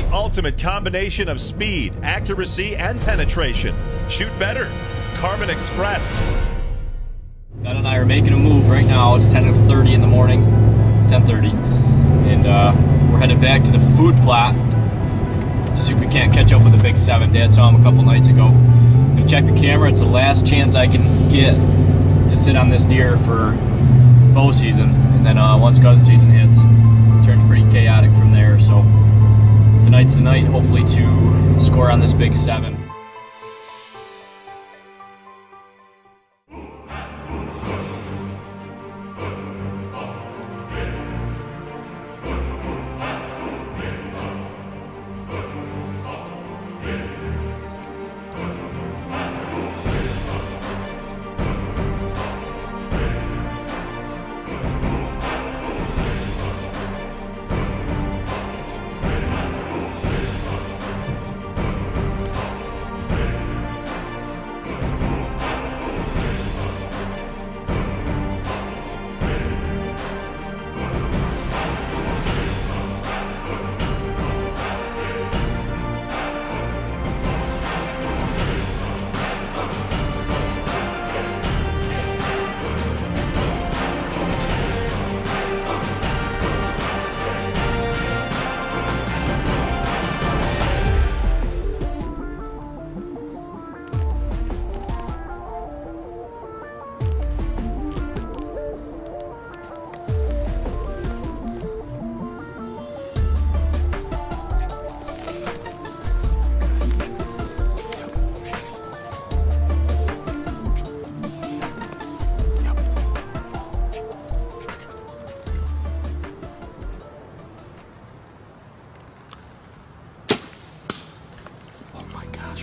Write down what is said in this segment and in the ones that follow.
The ultimate combination of speed, accuracy, and penetration. Shoot better. Carbon Express. Ben and I are making a move right now. It's 10:30 in the morning, 10:30, and uh, we're headed back to the food plot to see if we can't catch up with the big seven. Dad saw him a couple nights ago. I'm gonna check the camera. It's the last chance I can get to sit on this deer for bow season, and then uh, once gun season hits, tonight's the night, hopefully to score on this big seven.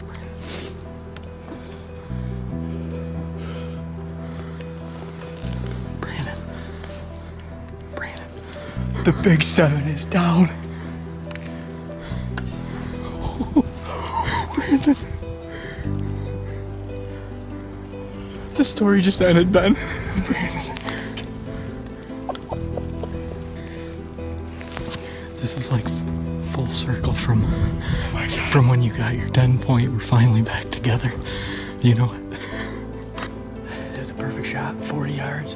Gosh, Brandon. Brandon. Brandon. The big seven is down. Brandon. The story just ended, Ben. Brandon. This is like full circle from from when you got your 10 point. We're finally back together. You know it. That's a perfect shot. 40 yards.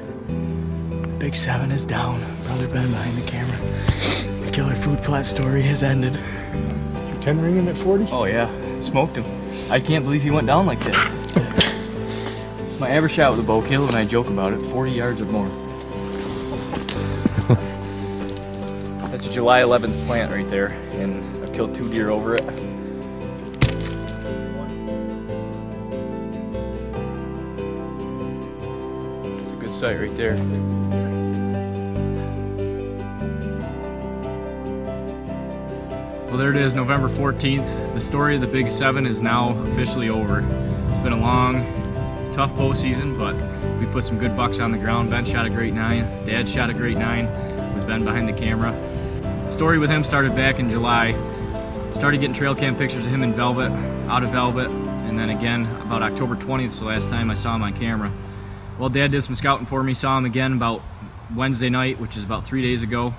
Big seven is down. Brother Ben behind the camera. The killer food plot story has ended. Your 10 ringing at 40? Oh yeah, smoked him. I can't believe he went down like that. My average shot with a bow, Caleb and I joke about it, 40 yards or more. That's a July 11th plant right there, and I've killed two deer over it. It's a good sight right there. Well, there it is, November 14th. The story of the Big Seven is now officially over. It's been a long, tough postseason, but we put some good bucks on the ground. Ben shot a great nine. Dad shot a great nine with Ben behind the camera. Story with him started back in July. Started getting trail cam pictures of him in Velvet, out of Velvet, and then again about October 20th is the last time I saw him on camera. Well, Dad did some scouting for me, saw him again about Wednesday night, which is about three days ago.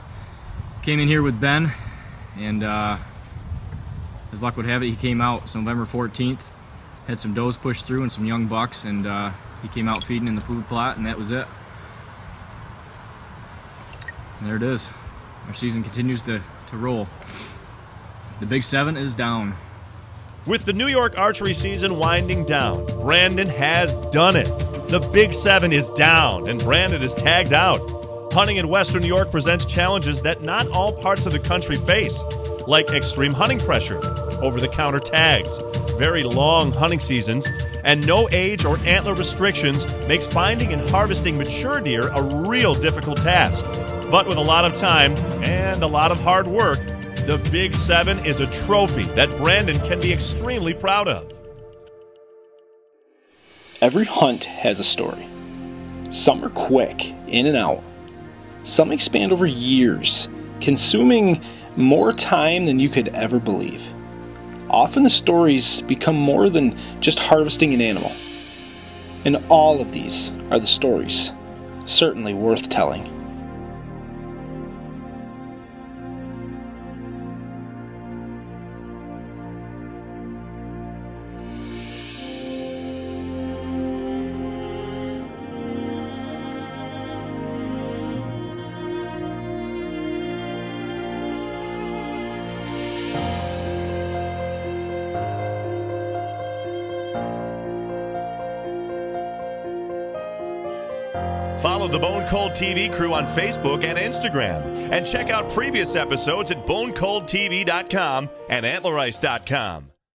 Came in here with Ben, and uh, as luck would have it, he came out so November 14th. Had some does pushed through and some young bucks, and uh, he came out feeding in the food plot, and that was it. And there it is. Our season continues to, to roll. The Big Seven is down. With the New York archery season winding down, Brandon has done it. The Big Seven is down, and Brandon is tagged out. Hunting in Western New York presents challenges that not all parts of the country face, like extreme hunting pressure, over the counter tags, very long hunting seasons, and no age or antler restrictions makes finding and harvesting mature deer a real difficult task. But with a lot of time and a lot of hard work, the Big Seven is a trophy that Brandon can be extremely proud of. Every hunt has a story. Some are quick, in and out. Some expand over years, consuming more time than you could ever believe. Often the stories become more than just harvesting an animal. And all of these are the stories, certainly worth telling. Follow the Bone Cold TV crew on Facebook and Instagram. And check out previous episodes at bonecoldtv.com and antlerice.com.